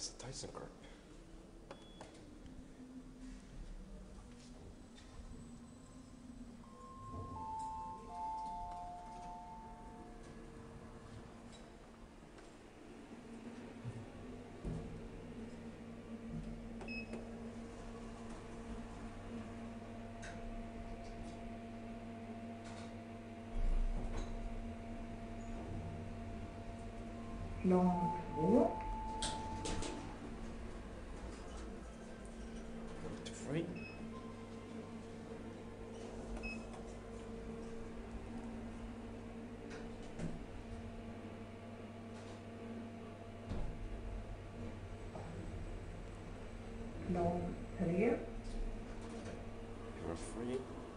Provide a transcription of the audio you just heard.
It's a Tyson card. Long four, Number two free.